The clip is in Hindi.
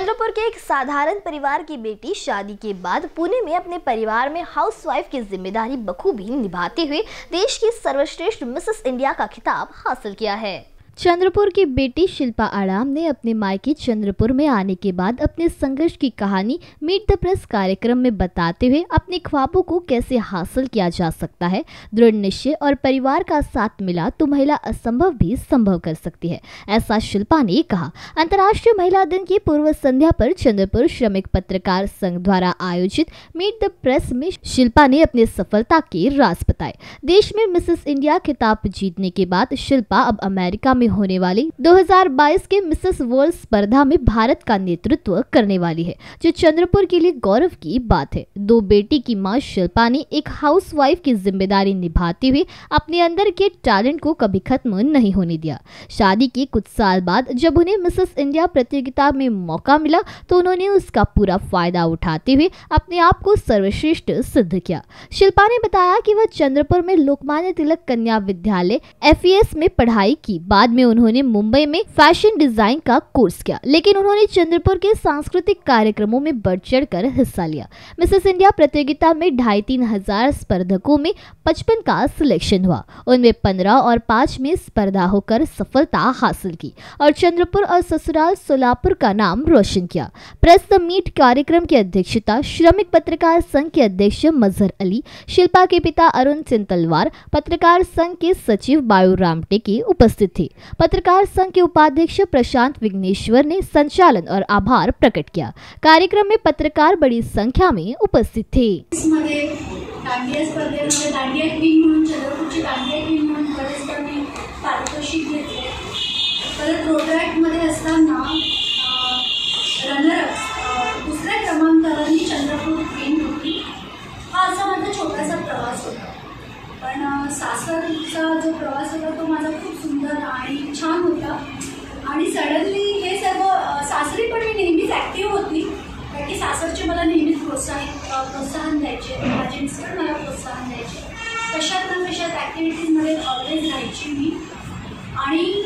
चंद्रपुर के एक साधारण परिवार की बेटी शादी के बाद पुणे में अपने परिवार में हाउसवाइफ की ज़िम्मेदारी बखूबी निभाते हुए देश की सर्वश्रेष्ठ मिसेस इंडिया का खिताब हासिल किया है। चंद्रपुर की बेटी शिल्पा आराम ने अपने मायके चंद्रपुर में आने के बाद अपने संघर्ष की कहानी मीट द प्रेस कार्यक्रम में बताते हुए अपने ख्वाबों को कैसे हासिल किया जा सकता है, दृढ़ निश्चय और परिवार का साथ मिला तो महिला असंभव भी संभव कर सकती है, ऐसा शिल्पा ने कहा। अंतर्राष्ट्रीय महिला दिन की पूर्व संध्या पर चंद्रपुर श्रमिक पत्रकार संघ द्वारा आयोजित मीट द प्रेस में शिल्पा ने अपनी सफलता के राज बताए देश में मिसेस इंडिया खिताब जीतने के बाद शिल्पा अब अमेरिका में होने वाली 2022 के मिसेस वर्ल्ड स्पर्धा में भारत का नेतृत्व करने वाली है, जो चंद्रपुर के लिए गौरव की बात है। दो बेटी की माँ शिल्पा ने एक हाउसवाइफ की ज़िम्मेदारी निभाते हुए अपने अंदर के टैलेंट को कभी खत्म नहीं होने दिया। शादी के कुछ साल बाद जब उन्हें मिसेस इंडिया प्रतियोगिता में मौका मिला तो उन्होंने उसका पूरा फ़ायदा उठाते हुए अपने आप को सर्वश्रेष्ठ सिद्ध किया। शिल्पा ने बताया कि वह चंद्रपुर में लोकमान्य तिलक कन्या विद्यालय एफएस में पढ़ाई की बाद बाद में उन्होंने मुंबई में फ़ैशन डिज़ाइन का कोर्स किया। लेकिन उन्होंने चंद्रपुर के सांस्कृतिक कार्यक्रमों में बढ़ चढ़ कर हिस्सा लिया। मिसेस इंडिया प्रतियोगिता में ढाई तीन हज़ार स्पर्धकों में पचपन का सिलेक्शन हुआ। उनमें पंद्रह और पाँच में स्पर्धा होकर सफलता हासिल की और चंद्रपुर और ससुराल सोलापुर का नाम रोशन किया। प्रेस द मीट कार्यक्रम की अध्यक्षता श्रमिक पत्रकार संघ के अध्यक्ष मजहर अली, शिल्पा के पिता अरुण चिंतलवार पत्रकार संघ के सचिव बायू रामटे की उपस्थित थे। पत्रकार संघ के उपाध्यक्ष प्रशांत विघ्नेश्वर ने संचालन और आभार प्रकट किया। कार्यक्रम में पत्रकार बड़ी संख्या में उपस्थित थे। दांडिया जो प्रवास होता तो माझा आणि सडनली हे सर्व सासरी पण मी नेहमीच ॲक्टिव्ह होती. कारण की सासरचे मला नेहमीच प्रोत्साहित प्रोत्साहन द्यायचे. माझे मिस्टर मला प्रोत्साहन द्यायचे. कशात ना कशात ॲक्टिव्हिटीजमध्ये ऑलवेज राहायची मी. आणि